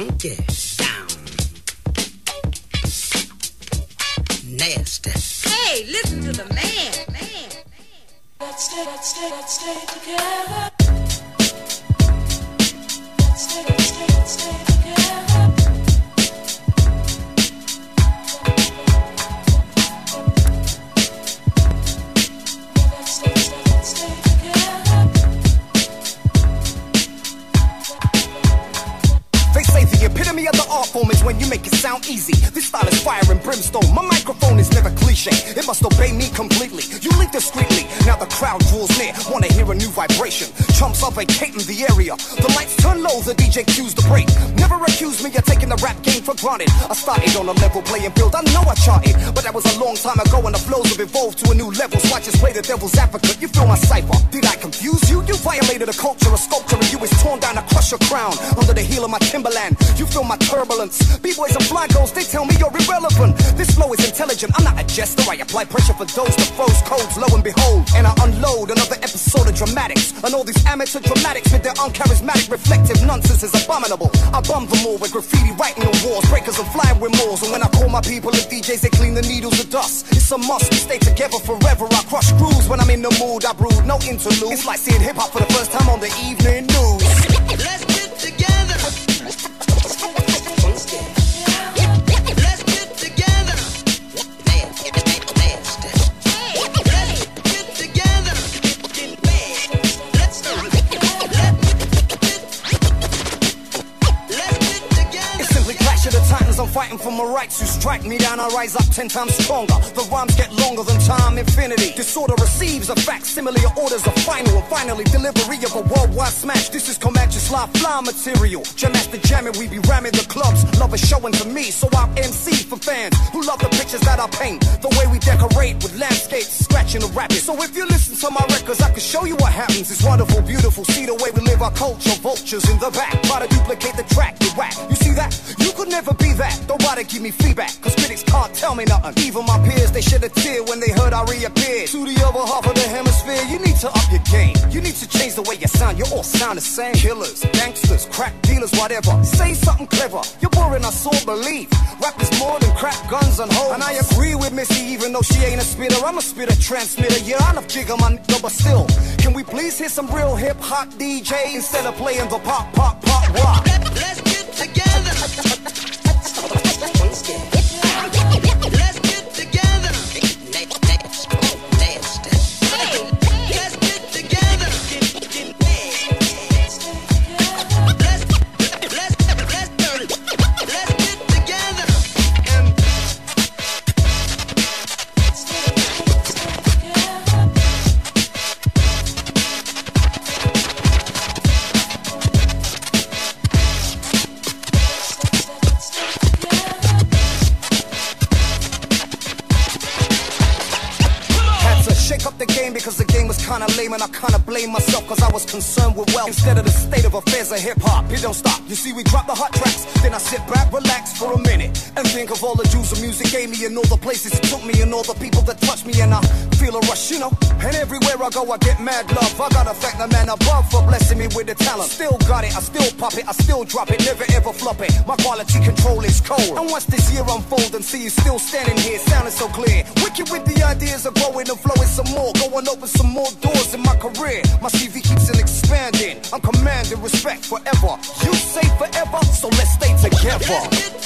funky, down, nasty. Hey, listen to the man, man. Let's stay, let's stay, let's stay together. Form is when you make it sound easy. This style is fire and brimstone. My microphone is never cliche. It must obey me completely. You leak discreetly. Now the crowd draws near. Wanna hear a new vibration. Chumps are vacating the area. The lights turn low, the DJ cues the break. Never accuse me of taking the rap game for granted. I started on a level playing field. I know I charted, but that was a long time ago and the flows have evolved to a new level. So I just play the devil's advocate. You feel my cipher. Did I confuse you? You violated a culture, a sculpture, and you is torn down to crush your crown. Under the heel of my Timberland, you feel my turbulence. B-boys and girls, they tell me you're irrelevant. This flow is intelligent, I'm not a jester. I apply pressure for those that froze codes, lo and behold. And I unload another episode of dramatics. And all these amateur dramatics with their uncharismatic, reflective nonsense is abominable. I bum them all with graffiti writing on walls, breakers and flying with. And when I call my people and DJs, they clean the needles of dust. It's a must, we stay together forever. I crush grooves when I'm in the mood, I brood, no interlude. It's like seeing hip hop for the first time on the evening news. The. I'm fighting for my rights. You strike me down, I rise up ten times stronger. The rhymes get longer than time infinity. Disorder receives a facsimile of orders of final and finally delivery of a worldwide smash. This is Kamanchi Sly fly material. Jam after jamming, we be ramming the clubs. Love is showing to me, so I'm MC for fans who love the pictures that I paint. The way we decorate with landscapes, scratching the rabbit. So if you listen to my records, I can show you what happens. It's wonderful, beautiful. See the way we live our culture. Vultures in the back, try to duplicate the track. You whack. You see that? You could never be that. Don't bother give me feedback, cause critics can't tell me nothing. Even my peers, they shed a tear when they heard I reappeared. To the other half of the hemisphere, you need to up your game. You need to change the way you sound. You all sound the same. Killers, gangsters, crack dealers, whatever. Say something clever. You're boring us all believe. Rap is more than crack guns and hoes. And I agree with Missy, even though she ain't a spitter. I'm a spitter transmitter. Yeah, I love jigger, my nigga, but still. Can we please hear some real hip hop DJ instead of playing the pop, pop, pop rock? Let's because the game was kinda lame and I kinda blame myself cause I was concerned with wealth instead of the state of affairs of hip hop. It don't stop. You see, we drop the hot tracks, then I sit back, relax for a minute, and think of all the jewels the music gave me and all the places it took me and all the people that touched me and I feel a rush, you know. And everywhere I go, I get mad love. I gotta thank the man above for blessing me with the talent. Still got it, I still pop it, I still drop it, never ever flop it. My quality control is cold. And watch this year unfold and see you still standing here, sounding so clear. Wicked with the ideas of growing and flowing some more, go and open some more doors in my career. My CV keeps on expanding. I'm commanding respect forever. You say forever, so let's stay together. together.